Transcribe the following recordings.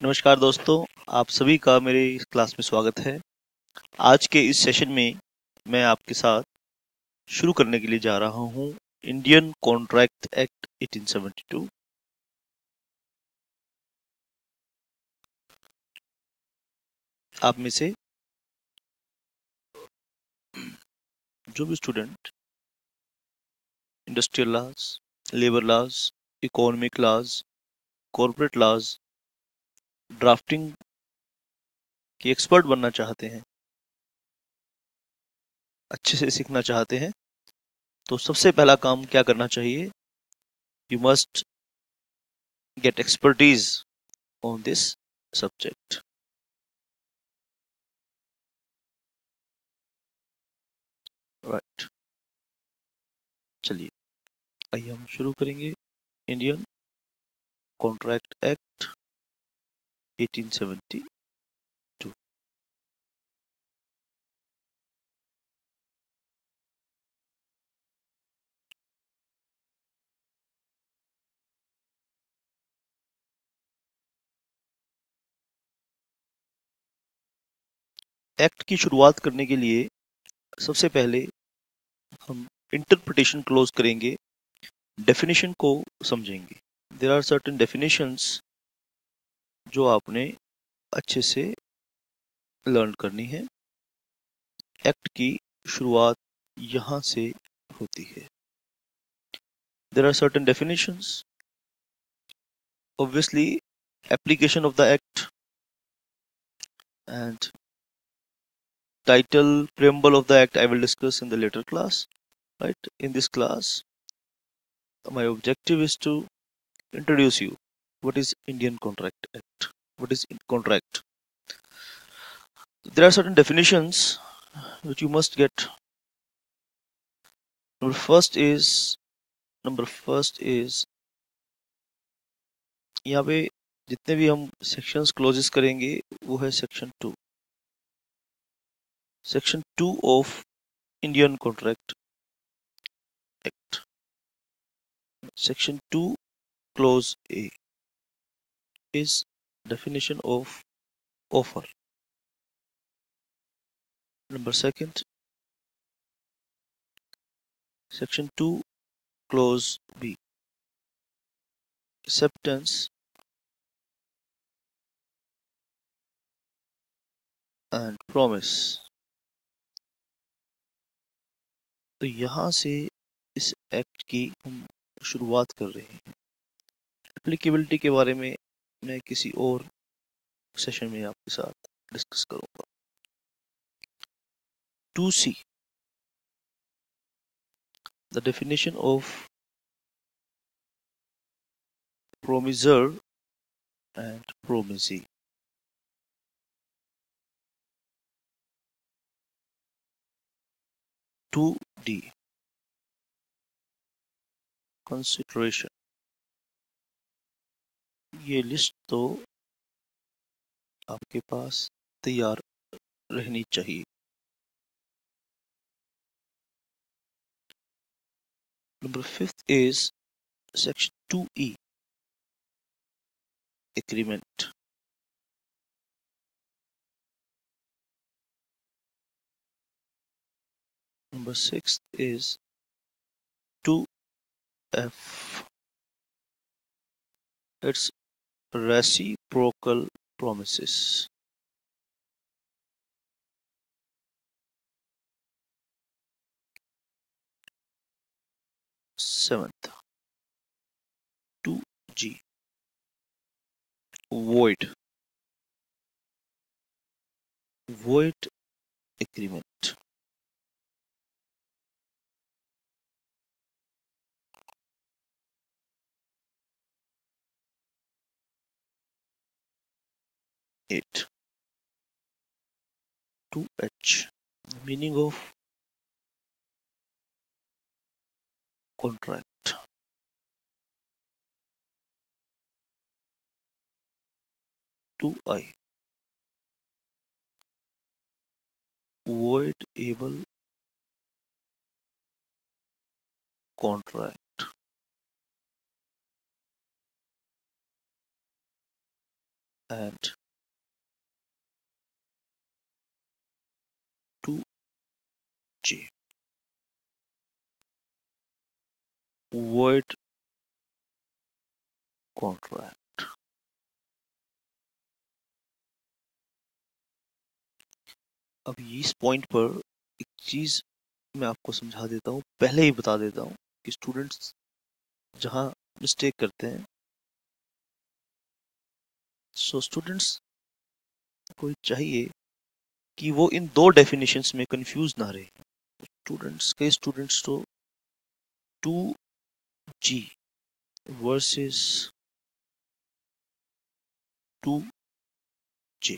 नमस्कार दोस्तों, आप सभी का मेरे इस क्लास में स्वागत है। आज के इस सेशन में मैं आपके साथ शुरू करने के लिए जा रहा हूँ इंडियन कॉन्ट्रैक्ट एक्ट 1872 आप में से जो भी student industrial laws labour laws economic laws corporate laws drafting की एक्सपर्ट बनना चाहते हैं, अच्छे से सीखना चाहते हैं तो सबसे पहला काम क्या करना चाहिए? You must get expertise on this subject right चलिए, आइए हम शुरू करेंगे इंडियन कॉन्ट्रैक्ट एक्ट 1872 एक्ट की शुरुआत करने के लिए सबसे पहले हम इंटरप्रिटेशन क्लोज करेंगे डेफिनेशन को समझेंगे। देर आर सर्टन डेफिनेशंस जो आपने अच्छे से लर्न करनी है। एक्ट की शुरुआत यहाँ से होती है। There are certain definitions obviously application of the act and title preamble of the act I will discuss in the later class right in this class my objective is to introduce you what is Indian Contract Act? What is contract? There are certain definitions which you must get. Number first is number first is यहाँ पे जितने भी हम sections closes करेंगे वो है section two section two of Indian contract act section two clause A is definition of offer. Number second, section 2 clause B acceptance and promise तो यहाँ से इस एक्ट की हम शुरुआत कर रहे हैं एप्लीकेबिलिटी के बारे में मैं किसी और सेशन में आपके साथ डिस्कस करूँगा। To see the definition of promisor and promisee. Two D consideration. ये लिस्ट तो आपके पास तैयार रहनी चाहिए। Number fifth is section two E agreement number six is 2f it's reciprocal promises. Seventh, 2G, void, void agreement. It to h. Meaning of contract to i. Void able contract and Void contract. अब इस point पर एक चीज़ मैं आपको समझा देता हूँ, पहले ही बता देता हूँ कि स्टूडेंट्स जहाँ मिस्टेक करते हैं सो स्टूडेंट्स को चाहिए कि वो इन दो डेफिनेशंस में कंफ्यूज ना रहे स्टूडेंट्स कई स्टूडेंट्स तो two G versus two J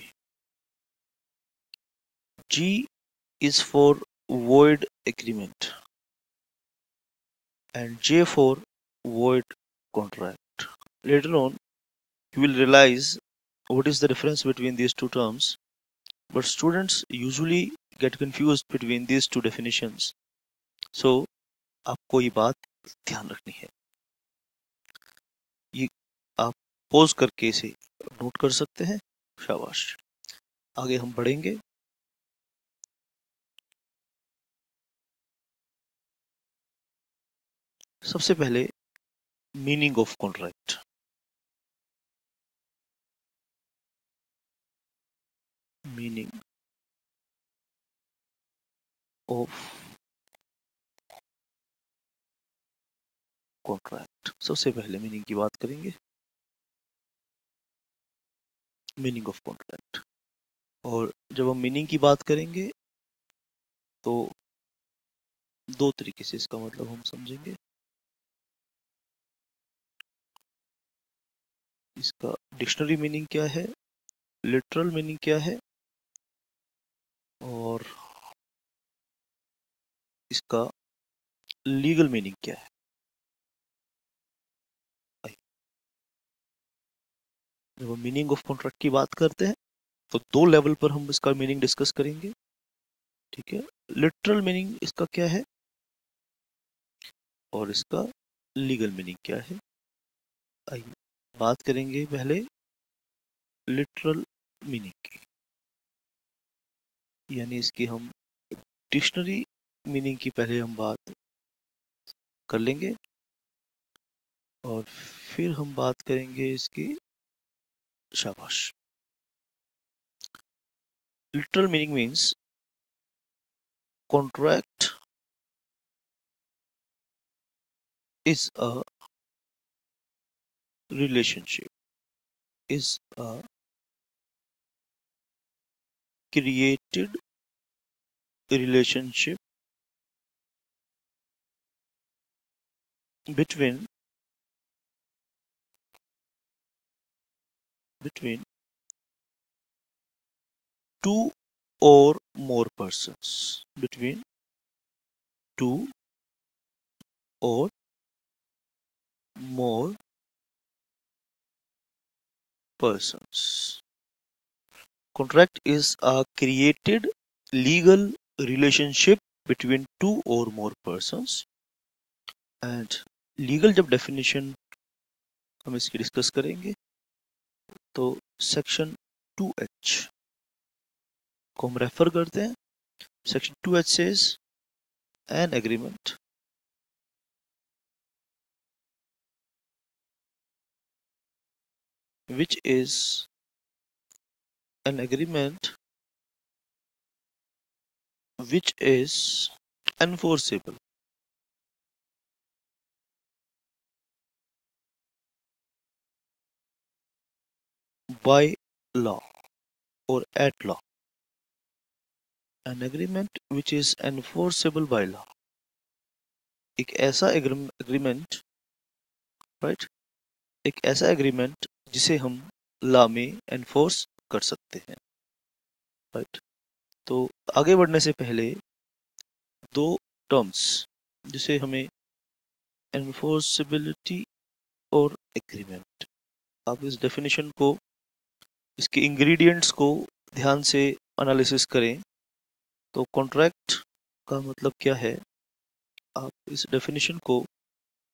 G is for void agreement and J for void contract. Later on, you will realize what is the difference between these two terms, but students usually get confused between these two definitions. So, आपको ये बात ध्यान रखनी है। ये आप pose करके इसे नोट कर सकते हैं। शाबाश। आगे हम बढ़ेंगे। सबसे पहले meaning of contract meaning of contract सबसे पहले मीनिंग की बात करेंगे। Meaning of contract. और जब हम मीनिंग की बात करेंगे तो दो तरीके से इसका मतलब हम समझेंगे। इसका डिक्शनरी मीनिंग क्या है? लिटरल मीनिंग क्या है? और इसका लीगल मीनिंग क्या है? जब हम मीनिंग ऑफ़ कॉन्ट्रैक्ट की बात करते हैं तो दो लेवल पर हम इसका मीनिंग डिस्कस करेंगे। ठीक है? लिटरल मीनिंग इसका क्या है? और इसका लीगल मीनिंग क्या है? आइए बात करेंगे पहले लिटरल मीनिंग की। यानी इसकी हम डिक्शनरी मीनिंग की पहले हम बात कर लेंगे और फिर हम बात करेंगे इसकी Shabash. Literal meaning means contract is a relationship, is a created relationship between between two or more persons between two or more persons. Contract is a created legal relationship between two or more persons and legal जब definition हम इसकी discuss करेंगे तो section two H को हम refer करते हैं। Section two H से an agreement which is an agreement which is enforceable by law or at law. An agreement which is enforceable by law. एक ऐसा एग्रीमेंट राइट एक ऐसा एग्रीमेंट जिसे हम ला में एनफोर्स कर सकते हैं राइट तो आगे बढ़ने से पहले दो टर्म्स जिसे हमें एनफोर्सिबिलिटी और एग्रीमेंट आप इस डेफिनेशन को इसके इंग्रेडिएंट्स को ध्यान से एनालिसिस करें। तो कॉन्ट्रैक्ट का मतलब क्या है? आप इस डेफिनेशन को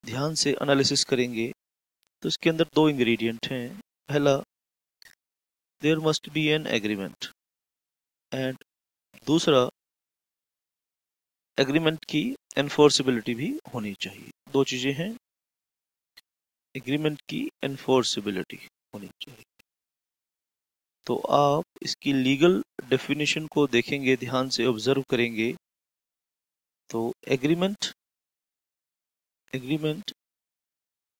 ध्यान से एनालिसिस करेंगे। तो इसके अंदर दो इंग्रेडिएंट हैं। पहला there must be an agreement and दूसरा एग्रीमेंट की एनफोर्सिबिलिटी भी होनी चाहिए। दो चीज़ें हैं। एग्रीमेंट की एनफोर्सिबिलिटी होनी चाहिए। तो आप इसकी लीगल डेफिनेशन को देखेंगे, ध्यान से ऑब्ज़र्व करेंगे। तो agreement agreement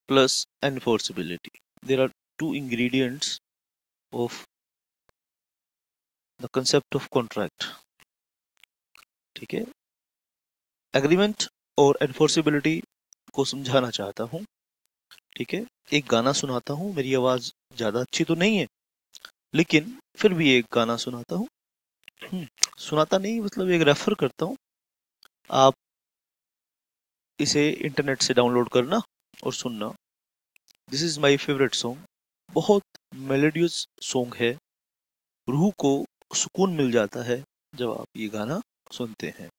plus enforceability there are two ingredients of the concept of contract ठीक है? एग्रीमेंट और एनफोर्सिबिलिटी को समझाना चाहता हूँ। ठीक है? एक गाना सुनाता हूँ, मेरी आवाज़ ज़्यादा अच्छी तो नहीं है लेकिन फिर भी एक गाना सुनाता हूँ। हम्म, सुनाता नहीं मतलब एक रेफर करता हूँ। आप इसे इंटरनेट से डाउनलोड करना और सुनना। This is my favourite song बहुत मेलोडियस सॉन्ग है। रूह को सुकून मिल जाता है जब आप ये गाना सुनते हैं।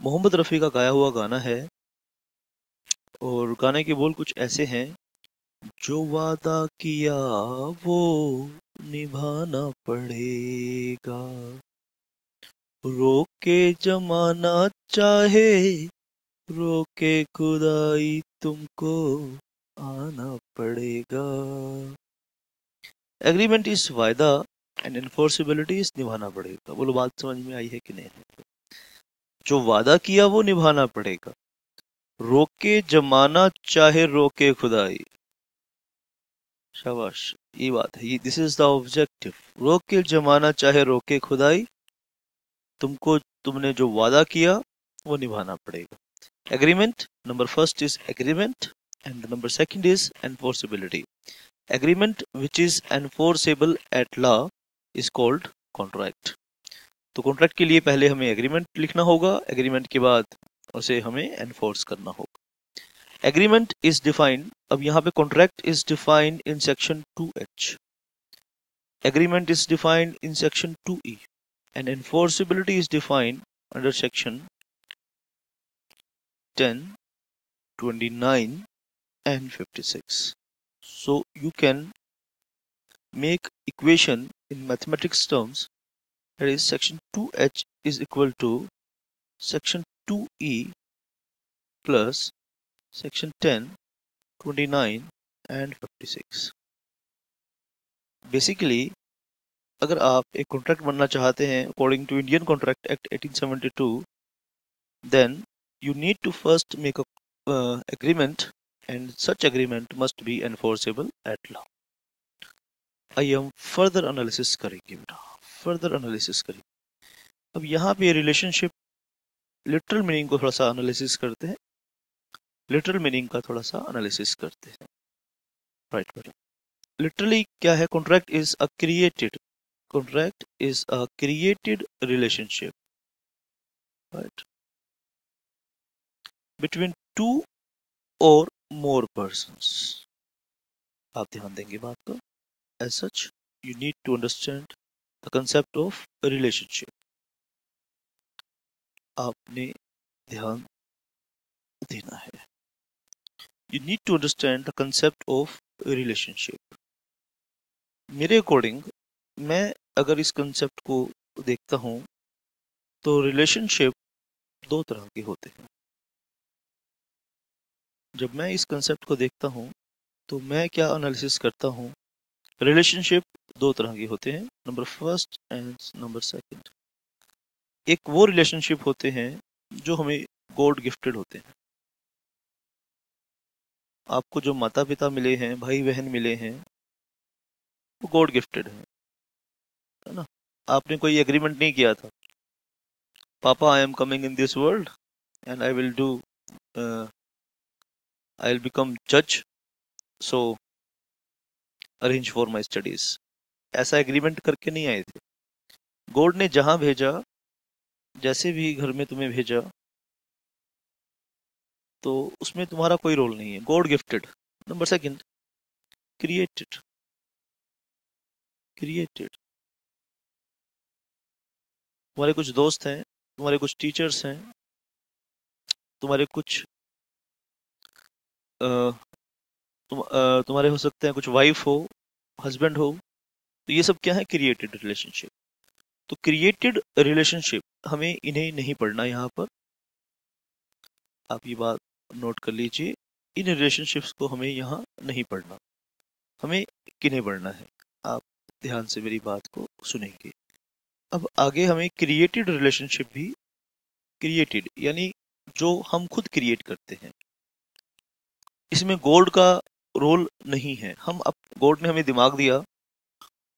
मोहम्मद रफ़ी का गाया हुआ गाना है और गाने के बोल कुछ ऐसे हैं। जो वादा किया वो निभाना पड़ेगा। रोके जमाना चाहे, रोके खुदाई तुमको आना पड़ेगा। एग्रीमेंट इस वायदा एंड इन्फोर्सिबिलिटी इस निभाना पड़ेगा। बोलो, बात समझ में आई है कि नहीं? जो वादा किया वो निभाना पड़ेगा। रोके जमाना चाहे, रोके खुदाई। शाबाश। ये बात है, ये दिस इज़ द ऑब्जेक्टिव रोके जमाना, चाहे रोके खुदाई, तुमको, तुमने जो वादा किया, वो निभाना पड़ेगा। Agreement number first is agreement and number second is enforceability agreement which is enforceable at law is called contract तो कॉन्ट्रैक्ट के लिए पहले हमें एग्रीमेंट लिखना होगा एग्रीमेंट के बाद उसे हमें एनफोर्स करना होगा। एग्रीमेंट इज डिफाइंड अब यहाँ पे contract is defined in section two H agreement is defined in section two E and enforceability is defined under section 10 29 and 56 so you can make equation in mathematics terms that is section 2h is equal to section 2e plus section 10 29 and 56 basically अगर आप एक contract बनना चाहते हैं according to Indian contract act 1872 then you need to first make a uh, agreement and such agreement must be enforceable at law. आइए हम further analysis करेंगे बेटा। फर्दर एनालिसिस करेंगे। अब यहाँ पे रिलेशनशिप लिटरल मीनिंग को थोड़ा सा एनालिसिस करते हैं। लिटरल मीनिंग का थोड़ा सा एनालिसिस करते हैं। राइट बेटा लिटरली क्या है? Contract is a created contract is a created relationship right between two और मोर पर्सन आप ध्यान देंगे बात को। As such you need to understand the concept of relationship आपने ध्यान देना है। You need to understand the concept of relationship मेरे अकॉर्डिंग मैं अगर इस कंसेप्ट को देखता हूँ तो रिलेशनशिप दो तरह के होते हैं। जब मैं इस कंसेप्ट को देखता हूँ तो मैं क्या एनालिसिस करता हूँ? रिलेशनशिप दो तरह के होते हैं number first and number second एक वो रिलेशनशिप होते हैं, जो हमें गॉड गिफ्टेड होते हैं। आपको जो माता पिता मिले हैं भाई बहन मिले हैं, वो गॉड गिफ्टेड है है ना? आपने कोई एग्रीमेंट नहीं किया था। पापा I am coming in this world and I will do I will become जज so arrange for my studies ऐसा एग्रीमेंट करके नहीं आए थे। गॉड ने जहाँ भेजा, जैसे भी घर में तुम्हें भेजा तो उसमें तुम्हारा कोई रोल नहीं है। God gifted number second created created तुम्हारे कुछ दोस्त हैं, तुम्हारे कुछ टीचर्स हैं, तुम्हारे कुछ तुम तुम्हारे हो सकते हैं कुछ वाइफ हो हस्बैंड हो तो ये सब क्या है? क्रिएटेड रिलेशनशिप तो क्रिएटेड रिलेशनशिप हमें इन्हें नहीं पढ़ना यहाँ पर। आप ये बात नोट कर लीजिए, इन रिलेशनशिप्स को हमें यहाँ नहीं पढ़ना। हमें किन्हें पढ़ना है? आप ध्यान से मेरी बात को सुनेंगे। अब आगे हमें क्रिएटेड रिलेशनशिप भी क्रिएटेड यानी जो हम खुद क्रिएट करते हैं। इसमें गोल्ड का रोल नहीं है। हम अब गॉड ने हमें दिमाग दिया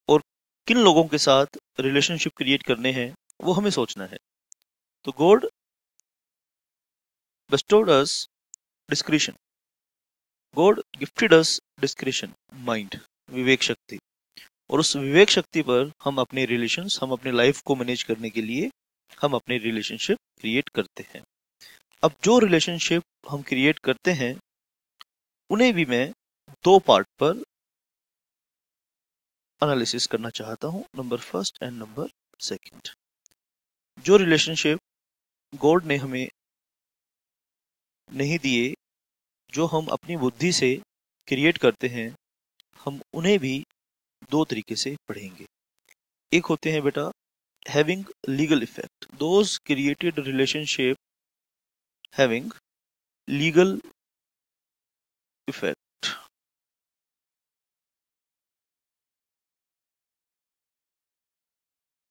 और किन लोगों के साथ रिलेशनशिप क्रिएट करने हैं, वो हमें सोचना है। तो God us discretion. God gifted us discretion, mind, विवेक शक्ति और उस विवेक शक्ति पर हम अपने रिलेशंस हम अपने लाइफ को मैनेज करने के लिए हम अपने रिलेशनशिप क्रिएट करते हैं। अब जो रिलेशनशिप हम क्रिएट करते हैं उन्हें भी मैं दो पार्ट पर एनालिसिस करना चाहता हूँ number first and number second जो रिलेशनशिप गॉड ने हमें नहीं दिए जो हम अपनी बुद्धि से क्रिएट करते हैं, हम उन्हें भी दो तरीके से पढ़ेंगे। एक होते हैं बेटा having legal effect those created relationship having legal effect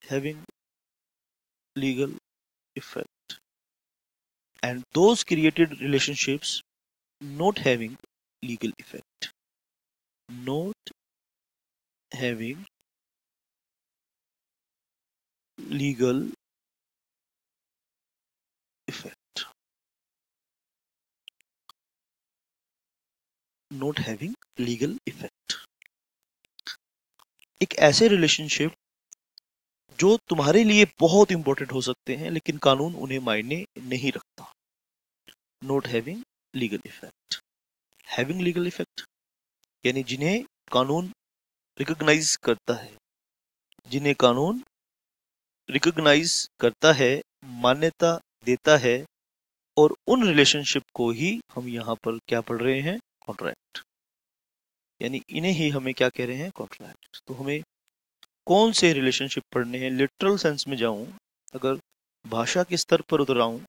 having legal effect and those created relationships not having legal effect not having legal effect not having legal effect एक ऐसे रिलेशनशिप जो तुम्हारे लिए बहुत इंपॉर्टेंट हो सकते हैं लेकिन कानून उन्हें मायने नहीं रखता not having legal effect having legal effect यानी जिन्हें कानून रिकॉग्नाइज करता है, जिन्हें कानून रिकॉग्नाइज करता है, मान्यता देता है, और उन रिलेशनशिप को ही हम यहाँ पर क्या पढ़ रहे हैं? कॉन्ट्रैक्ट यानी इन्हें ही हमें क्या कह रहे हैं? कॉन्ट्रैक्ट तो हमें कौन से रिलेशनशिप पढ़ने हैं? लिटरल सेंस में जाऊँ, अगर भाषा के स्तर पर उतर आऊँ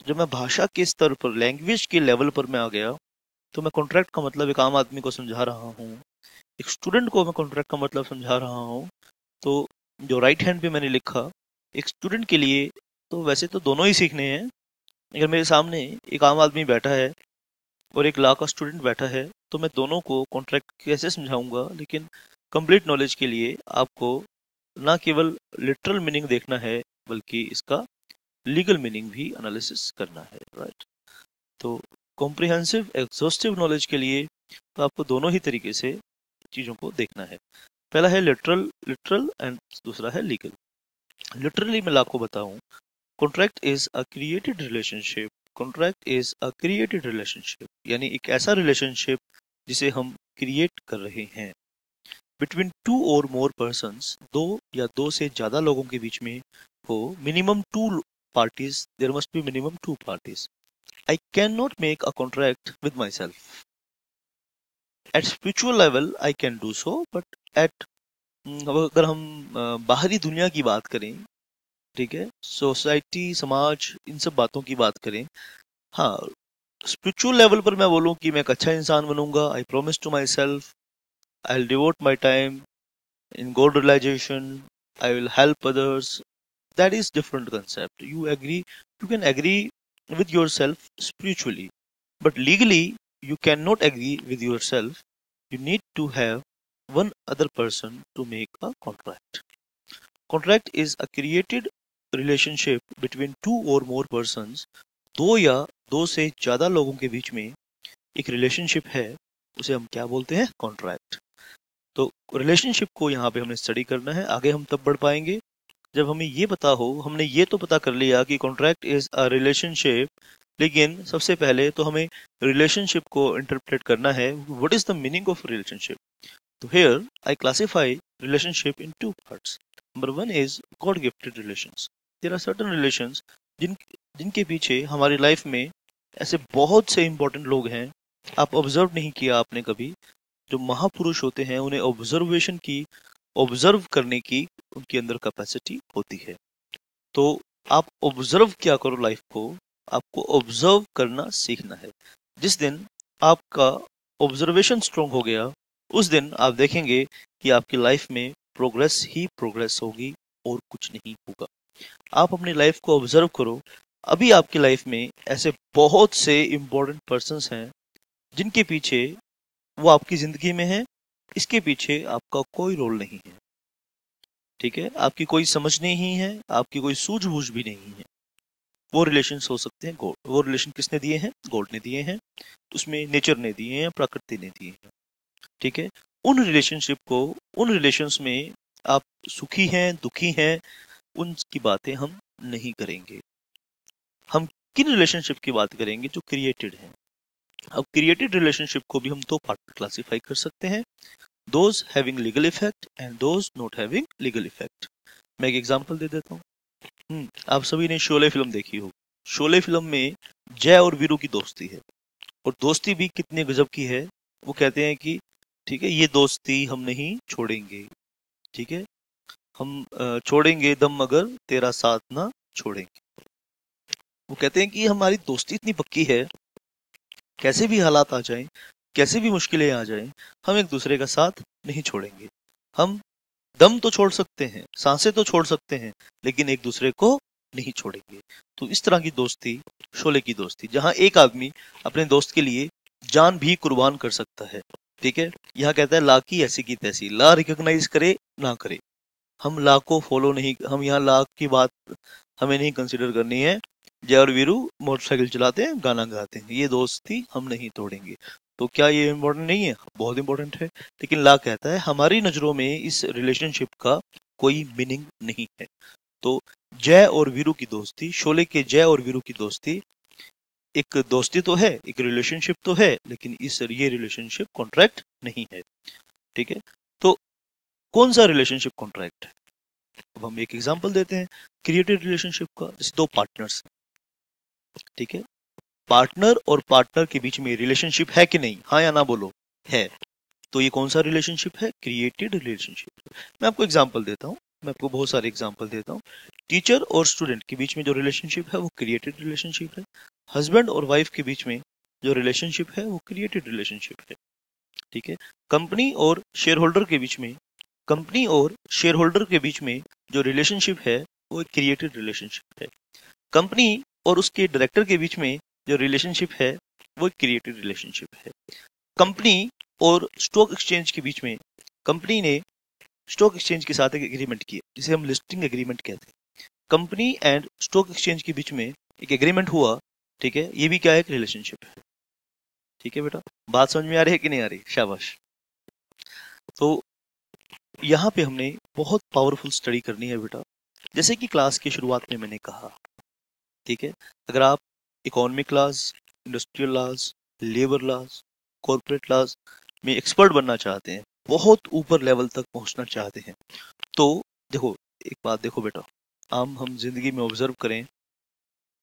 जब मैं भाषा के स्तर पर लैंग्वेज के लेवल पर मैं आ गया तो मैं कॉन्ट्रैक्ट का मतलब एक आम आदमी को समझा रहा हूँ। एक स्टूडेंट को मैं कॉन्ट्रैक्ट का मतलब समझा रहा हूँ। तो जो राइट हैंड पे मैंने लिखा, एक स्टूडेंट के लिए तो वैसे तो दोनों ही सीखने हैं अगर मेरे सामने एक आम आदमी बैठा है और एक ला का स्टूडेंट बैठा है तो मैं दोनों को कॉन्ट्रैक्ट कैसे समझाऊँगा? लेकिन कंप्लीट नॉलेज के लिए आपको ना केवल लिटरल मीनिंग देखना है, बल्कि इसका लीगल मीनिंग भी एनालिसिस करना है राइट तो कॉम्प्रिहेंसिव एग्जॉस्टिव नॉलेज के लिए तो आपको दोनों ही तरीके से चीज़ों को देखना है। पहला है लिटरल लिटरल एंड दूसरा है लीगल लिटरली मैं आपको बताऊँ contract is a created relationship contract is a created relationship यानी एक ऐसा रिलेशनशिप जिसे हम क्रिएट कर रहे हैं। बिटवीन टू और मोर पर्सन दो या दो से ज़्यादा लोगों के बीच में हो minimum two there must be minimum two parties I can not make a contract with my self at spiritual level I can do so but at अगर हम बाहरी दुनिया की बात करें, ठीक है सोसाइटी समाज, इन सब बातों की बात करें हाँ स्पिरिचुअल लेवल पर मैं बोलूँ कि मैं एक अच्छा इंसान बनूँगा I promise to my self I'll devote my time in God realization. I will help others. That is different concept. You agree, you can agree with yourself spiritually, but legally you cannot agree with yourself. You need to have one other person to make a contract. Contract is a created relationship between two or more persons. दो या दो से ज़्यादा लोगों के बीच में एक रिलेशनशिप है उसे हम क्या बोलते हैं कॉन्ट्रैक्ट तो रिलेशनशिप को यहाँ पे हमने स्टडी करना है आगे हम तब बढ़ पाएँगे जब हमें ये पता हो, हमने ये तो पता कर लिया कि कॉन्ट्रैक्ट इज़ अ रिलेशनशिप लेकिन सबसे पहले तो हमें रिलेशनशिप को इंटरप्रेट करना है what is the meaning of relationship तो here I classify relationship in two parts number one is God gifted relations there are certain relations जिन, जिनके पीछे हमारी लाइफ में ऐसे बहुत से इंपॉर्टेंट लोग हैं, आप ऑब्ज़र्व नहीं किया आपने कभी, जो महापुरुष होते हैं, उन्हें ऑब्जर्वेशन की ऑब्ज़र्व करने की उनके अंदर कैपेसिटी होती है। तो आप ऑब्ज़र्व क्या करो लाइफ को? आपको ऑब्ज़र्व करना सीखना है। जिस दिन आपका ऑब्जर्वेशन स्ट्रोंग हो गया, उस दिन आप देखेंगे कि आपकी लाइफ में प्रोग्रेस ही प्रोग्रेस होगी और कुछ नहीं होगा। आप अपनी लाइफ को ऑब्ज़र्व करो। अभी आपकी लाइफ में ऐसे बहुत से इंपॉर्टेंट पर्सन हैं, जिनके पीछे वो आपकी ज़िंदगी में है इसके पीछे आपका कोई रोल नहीं है। ठीक है? आपकी कोई समझ नहीं है, आपकी कोई सूझबूझ भी नहीं है। वो रिलेशन हो सकते हैं गॉड वो रिलेशन किसने दिए हैं? गॉड ने दिए हैं। उसमें नेचर ने दिए हैं, प्रकृति ने दिए हैं। ठीक है? उन रिलेशनशिप को, उन रिलेशंस में आप सुखी हैं, दुखी हैं, उनकी बातें हम नहीं करेंगे। हम किन रिलेशनशिप की बात करेंगे जो क्रिएटेड हैं? अब क्रिएटेड रिलेशनशिप को भी हम दो पार्ट में क्लासिफाई कर सकते हैं। Those having legal effect and those not having legal effect मैं एक एग्जांपल दे देता हूँ। हम्म, आप सभी ने शोले फ़िल्म देखी हो शोले फ़िल्म में जय और वीरू की दोस्ती है। और दोस्ती भी कितने गजब की है वो कहते हैं कि ठीक है ये दोस्ती हम नहीं छोड़ेंगे। ठीक है? हम छोड़ेंगे दम मगर तेरा साथ ना छोड़ेंगे। वो कहते हैं कि हमारी दोस्ती इतनी पक्की है कैसे भी हालात आ जाएँ, कैसे भी मुश्किलें आ जाएँ, हम एक दूसरे का साथ नहीं छोड़ेंगे। हम दम तो छोड़ सकते हैं, साँसें तो छोड़ सकते हैं, लेकिन एक दूसरे को नहीं छोड़ेंगे। तो इस तरह की दोस्ती, शोले की दोस्ती, जहाँ एक आदमी अपने दोस्त के लिए जान भी कुर्बान कर सकता है। ठीक है? यहाँ कहता है, ला की ऐसी की तैसी, ला रिकॉग्नाइज करे, ना करे। हम ला को फॉलो नहीं, हम यहाँ ला की बात हमें नहीं कंसिडर करनी है जय और वीरू मोटरसाइकिल चलाते हैं, गाना गाते हैं। ये दोस्ती हम नहीं तोड़ेंगे। तो क्या ये इम्पोर्टेंट नहीं है? बहुत इंपॉर्टेंट है। लेकिन ला कहता है, हमारी नज़रों में इस रिलेशनशिप का कोई मीनिंग नहीं है। तो जय और वीरू की दोस्ती, शोले के जय और वीरू की दोस्ती, एक दोस्ती तो है, एक रिलेशनशिप तो है, लेकिन इस ये रिलेशनशिप कॉन्ट्रैक्ट नहीं है। ठीक है? तो कौन सा रिलेशनशिप कॉन्ट्रैक्ट है? अब हम एक एग्जांपल देते हैं क्रिएटेड रिलेशनशिप का, जैसे दो पार्टनर्स ठीक है? पार्टनर और पार्टनर के बीच में रिलेशनशिप है कि नहीं? हाँ या ना बोलो? है। तो ये कौन सा रिलेशनशिप है? क्रिएटेड रिलेशनशिप मैं आपको एग्ज़ाम्पल देता हूँ। मैं आपको बहुत सारे एग्ज़ाम्पल देता हूँ। टीचर और स्टूडेंट के बीच में जो रिलेशनशिप है, वो क्रिएटेड रिलेशनशिप है। हस्बैंड और वाइफ के बीच में जो रिलेशनशिप है, वो क्रिएटेड रिलेशनशिप है। ठीक है? कंपनी और शेयर होल्डर के बीच में कंपनी और शेयर होल्डर के बीच में जो रिलेशनशिप है, वो एक क्रिएटेड रिलेशनशिप है। कंपनी और उसके डायरेक्टर के बीच में जो रिलेशनशिप है, वो एक क्रिएटेड रिलेशनशिप है। कंपनी और स्टॉक एक्सचेंज के बीच में कंपनी ने स्टॉक एक्सचेंज के साथ एक एग्रीमेंट किया जिसे हम लिस्टिंग एग्रीमेंट कहते हैं। कंपनी एंड स्टॉक एक्सचेंज के बीच में एक एग्रीमेंट हुआ, ठीक है? ये भी क्या है? रिलेशनशिप है। ठीक है बेटा? बात समझ में आ रही है कि नहीं आ रही? शाबाश। तो यहाँ पे हमने बहुत पावरफुल स्टडी करनी है बेटा। जैसे कि क्लास की शुरुआत में मैंने कहा ठीक है? अगर आप economic laws industrial laws labour laws corporate laws में एक्सपर्ट बनना चाहते हैं, बहुत ऊपर लेवल तक पहुँचना चाहते हैं तो देखो, एक बात देखो बेटा, आम हम ज़िंदगी में ऑब्ज़र्व करें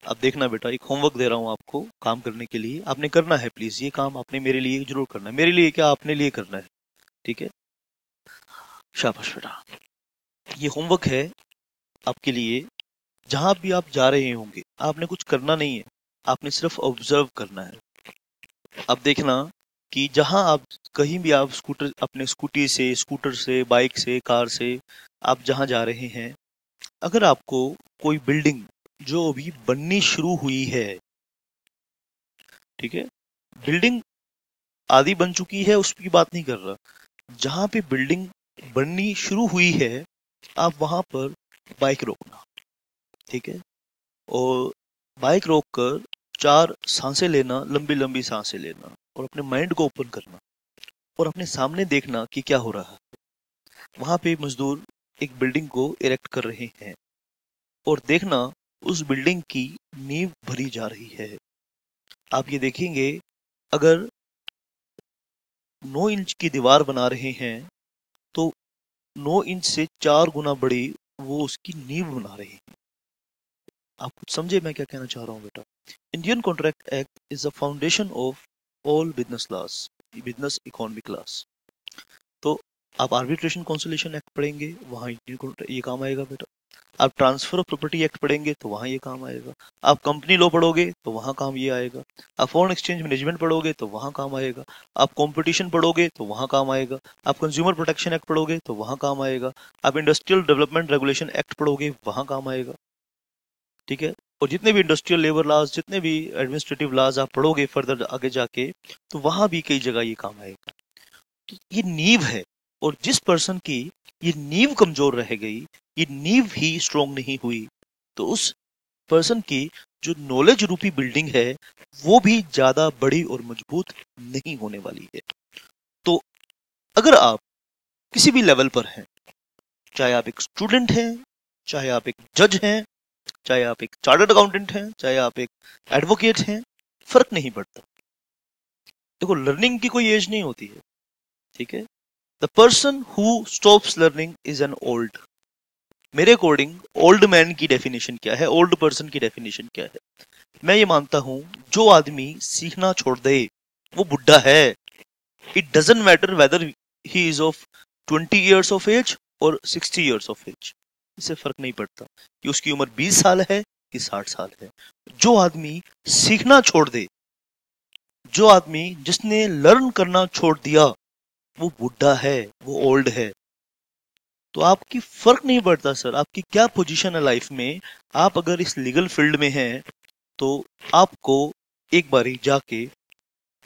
अब देखना बेटा, एक होमवर्क दे रहा हूँ आपको काम करने के लिए, आपने करना है प्लीज़ ये काम आपने मेरे लिए ज़रूर करना है, मेरे लिए क्या आपने लिए करना है, ठीक है? शाबाश बेटा, ये होमवर्क है आपके लिए जहाँ भी आप जा रहे होंगे, आपने कुछ करना नहीं है। आपने सिर्फ़ ऑब्ज़र्व करना है। अब देखना कि जहाँ आप, कहीं भी आप स्कूटर अपने स्कूटी से स्कूटर से बाइक से कार से आप जहाँ जा रहे हैं, अगर आपको कोई बिल्डिंग जो अभी बननी शुरू हुई है, ठीक है? बिल्डिंग आदि बन चुकी है, उसकी बात नहीं कर रहा। जहाँ पे बिल्डिंग बननी शुरू हुई है, आप वहाँ पर बाइक रोकना। ठीक है? और बाइक रोक कर चार साँसें लेना लंबी लंबी साँसें लेना और अपने माइंड को ओपन करना और अपने सामने देखना कि क्या हो रहा है। वहाँ पे मजदूर एक बिल्डिंग को इरेक्ट कर रहे हैं और देखना उस बिल्डिंग की नींव भरी जा रही है। आप ये देखेंगे, अगर नौ इंच की दीवार बना रहे हैं तो नौ इंच से चार गुना बड़ी वो उसकी नींव बना रहे हैं। आप कुछ समझे मैं क्या कहना चाह रहा हूँ बेटा? Indian contract act is the foundation of all business laws business economic laws तो आप आर्बिट्रेशन कॉन्सुलेशन एक्ट पढ़ेंगे, वहाँ इंडियन कॉन्ट्रैक्ट ये काम आएगा बेटा। आप ट्रांसफ़र ऑफ़ प्रॉपर्टी एक्ट पढ़ेंगे तो वहाँ ये काम आएगा। आप कंपनी लॉ पढ़ोगे तो वहाँ काम ये आएगा। आप फॉरेन एक्सचेंज मैनेजमेंट पढ़ोगे तो वहाँ काम आएगा। आप कंपटीशन पढ़ोगे तो वहाँ काम आएगा। आप कंज्यूमर प्रोटेक्शन एक्ट पढ़ोगे तो वहाँ काम आएगा। आप इंडस्ट्रियल डेवलपमेंट रेगुलेशन एक्ट पढ़ोगे, वहाँ काम आएगा। ठीक है? और जितने भी इंडस्ट्रियल लेबर लॉज जितने भी एडमिनिस्ट्रेटिव लॉज आप पढ़ोगे फर्दर आगे जाके तो वहाँ भी कई जगह ये काम आएगा। तो ये नींव है, और जिस पर्सन की ये नींव कमज़ोर रह गई, ये नींव ही स्ट्रोंग नहीं हुई तो उस पर्सन की जो नॉलेज रूपी बिल्डिंग है, वो भी ज़्यादा बड़ी और मज़बूत नहीं होने वाली है। तो अगर आप किसी भी लेवल पर हैं, चाहे आप एक स्टूडेंट हैं, चाहे आप एक जज हैं चाहे आप एक चार्टर्ड अकाउंटेंट हैं, चाहे आप एक एडवोकेट हैं, फ़र्क नहीं पड़ता। देखो लर्निंग की कोई एज नहीं होती है, ठीक है? The person who stops learning is an old मेरे अकॉर्डिंग ओल्ड मैन की डेफिनेशन क्या है? ओल्ड पर्सन की डेफिनेशन क्या है? मैं ये मानता हूँ, जो आदमी सीखना छोड़ दे, वो बुढ़ा है। It doesn't matter whether he is of twenty years of age और सिक्सटी ईयर्स ऑफ़ एज इससे फ़र्क नहीं पड़ता कि उसकी उम्र बीस साल है कि साठ साल है। जो आदमी सीखना छोड़ दे, जो आदमी जिसने लर्न करना छोड़ दिया, वो बुढ़ा है, वो ओल्ड है तो आपकी फ़र्क नहीं पड़ता सर। आपकी क्या पोजीशन है लाइफ में? आप अगर इस लीगल फ़ील्ड में हैं तो आपको एक बारी जाके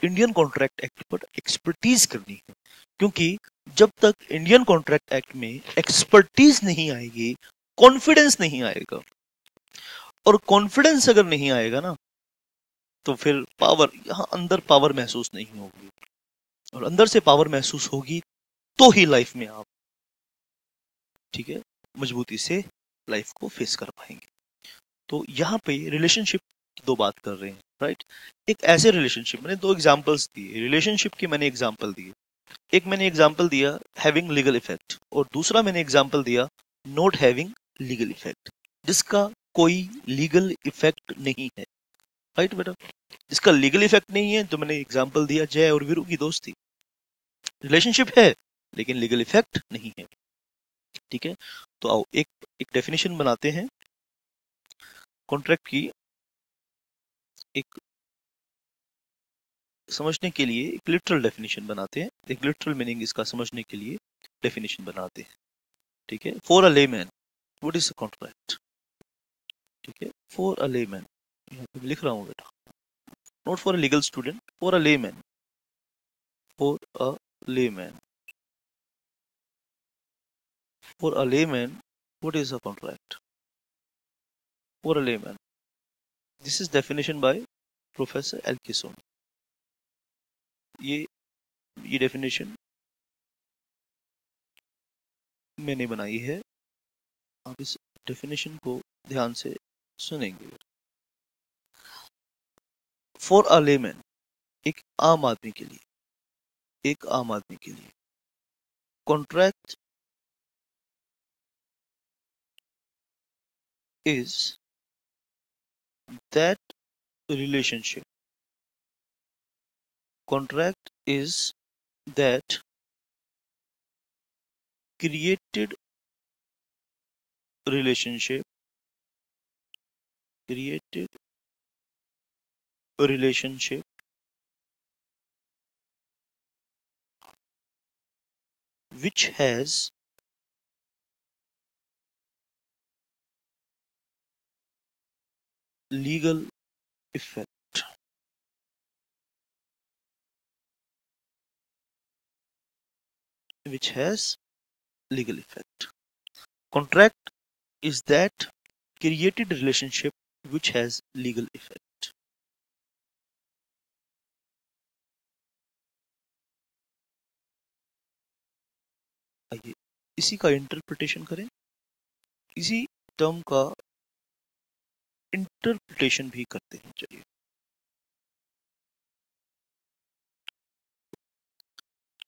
इंडियन कॉन्ट्रैक्ट एक्ट पर एक्सपर्टीज करनी है, क्योंकि जब तक इंडियन कॉन्ट्रैक्ट एक्ट में एक्सपर्टीज नहीं आएगी कॉन्फिडेंस नहीं आएगा। और कॉन्फिडेंस अगर नहीं आएगा ना तो फिर पावर यहाँ अंदर पावर महसूस नहीं होगी। और अंदर से पावर महसूस होगी तो ही लाइफ में आप, ठीक है, मजबूती से लाइफ को फेस कर पाएँगे। तो यहाँ पे रिलेशनशिप दो बात कर रहे हैं राइट एक ऐसे रिलेशनशिप मैंने दो एग्जांपल्स दिए। रिलेशनशिप की मैंने एग्जांपल दिए एक मैंने एग्जांपल दिया हैविंग लीगल इफ़ेक्ट और दूसरा मैंने एग्जांपल दिया नॉट हैविंग लीगल इफ़ेक्ट जिसका कोई लीगल इफ़ेक्ट नहीं है। राइट बेटा? जिसका लीगल इफ़ेक्ट नहीं है तो मैंने एग्ज़ाम्पल दिया जय और वीरू की दोस्ती। रिलेशनशिप है, लेकिन लीगल इफ़ेक्ट नहीं है। ठीक है? तो आओ, एक एक डेफिनेशन बनाते हैं। कॉन्ट्रैक्ट की एक समझने के लिए एक लिटरल डेफिनेशन बनाते हैं। एक लिटरल मीनिंग इसका समझने के लिए डेफिनेशन बनाते हैं। ठीक है? For a layman what is a contract ठीक है? फॉर अ लेमैन लिख रहा हूँ बेटा। Not for a legal student for a layman for a layman for a layman layman, is a contract for a a layman, this is definition by Professor Elkison. ये ये definition मैंने बनाई है। आप इस डेफिनेशन को ध्यान से सुनेंगे। फॉर अ लेमैन एक आम आदमी के लिए एक आम आदमी के लिए contract is that relationship. Contract is that created relationship created relationship which has legal effect which has legal effect contract is that created relationship which has legal effect आइए इसी का इंटरप्रिटेशन करें इसी टर्म का इंटरप्रिटेशन भी करते हैं। चलिए।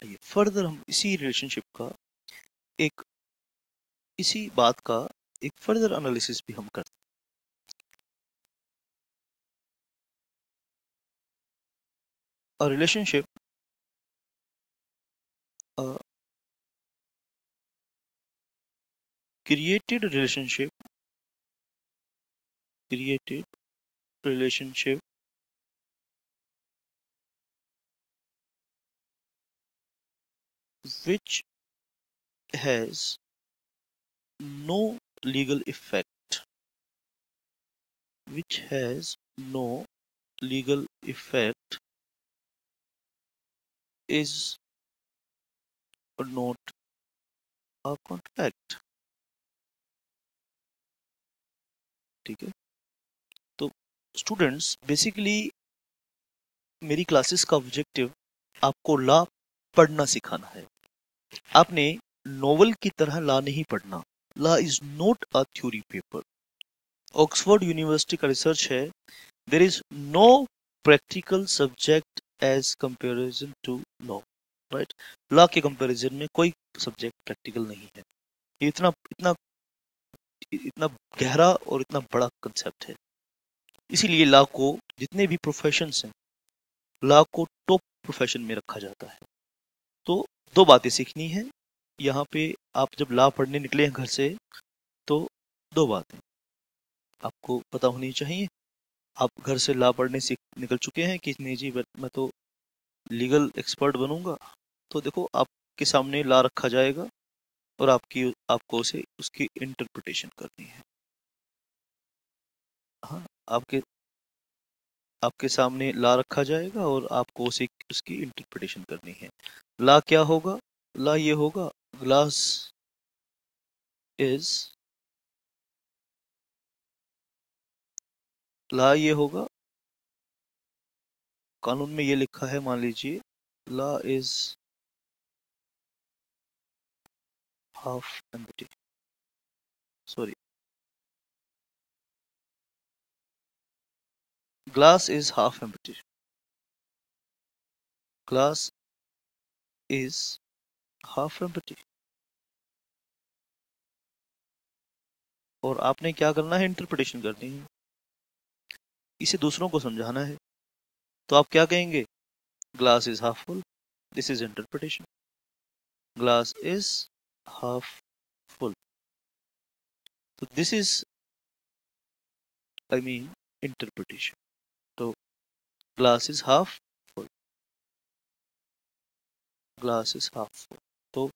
आइए फर्दर हम इसी रिलेशनशिप का एक, इसी बात का एक फर्दर एनालिसिस भी हम करते हैं। A relationship created relationship created relationship which has no legal effect which has no legal effect is not a contract ठीक है तो स्टूडेंट्स बेसिकली मेरी क्लासेस का ऑब्जेक्टिव आपको ला पढ़ना सिखाना है। आपने नोवेल की तरह ला नहीं पढ़ना। Law is not a theory paper Oxford University का रिसर्च है। There is no practical subject as comparison to law right law के कंपैरिजन में कोई सब्जेक्ट प्रैक्टिकल नहीं है। ये इतना इतना इतना गहरा और इतना बड़ा कंसेप्ट है। इसीलिए लॉ को जितने भी प्रोफेशन हैं लॉ को टॉप प्रोफेशन में रखा जाता है। तो दो बातें सीखनी है। यहाँ पे आप जब लॉ पढ़ने निकले हैं घर से तो दो बातें आपको पता होनी चाहिए। आप घर से लॉ पढ़ने सीख निकल चुके हैं कि नहीं जी, मैं तो लीगल एक्सपर्ट बनूँगा। तो देखो, आपके सामने ला रखा जाएगा और आपकी, आपको उसे, उसकी इंटरप्रिटेशन करनी है। हाँ आपके आपके सामने ला रखा जाएगा और आपको उसे, उसकी इंटरप्रिटेशन करनी है। ला क्या होगा? ला ये होगा ग्लास इज़ ला ये होगा, कानून में ये लिखा है, मान लीजिए, law is half empty sorry glass is half empty. Glass is half empty. और आपने क्या करना है? इंटरप्रिटेशन करनी है। इसे दूसरों को समझाना है। तो आप क्या कहेंगे? Glass is half full this is interpretation glass is half full तो this is I mean interpretation. So glass is half full. Glass is half full. तो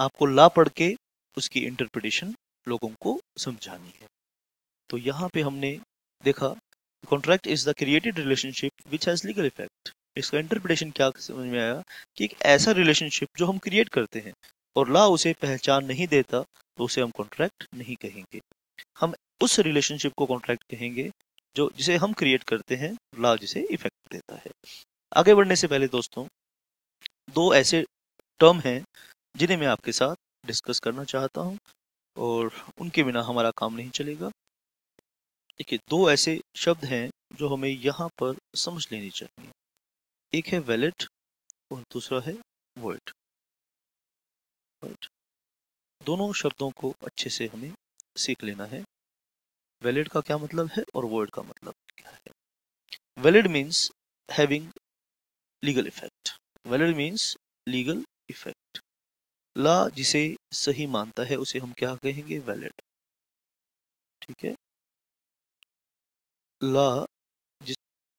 आपको ला पढ़ के उसकी इंटरप्रिटेशन लोगों को समझानी है। तो यहाँ पे हमने देखा contract is the created relationship which has legal effect इसका इंटरप्रिटेशन क्या समझ में आया कि एक ऐसा रिलेशनशिप जो हम क्रिएट करते हैं और ला उसे पहचान नहीं देता तो उसे हम कॉन्ट्रैक्ट नहीं कहेंगे। हम उस रिलेशनशिप को कॉन्ट्रैक्ट कहेंगे जो जिसे हम क्रिएट करते हैं ला जिसे इफ़ेक्ट देता है। आगे बढ़ने से पहले दोस्तों, दो ऐसे टर्म हैं जिन्हें मैं आपके साथ डिस्कस करना चाहता हूँ और उनके बिना हमारा काम नहीं चलेगा। देखिए, दो ऐसे शब्द हैं जो हमें यहाँ पर समझ लेनी चाहिए। एक है वैलिड और दूसरा है वर्ड दोनों शब्दों को अच्छे से हमें सीख लेना है। वैलिड का क्या मतलब है और वर्ड का मतलब क्या है? Valid means having legal effect valid means legal effect law जिसे सही मानता है, उसे हम क्या कहेंगे? वैलिड ठीक है? ला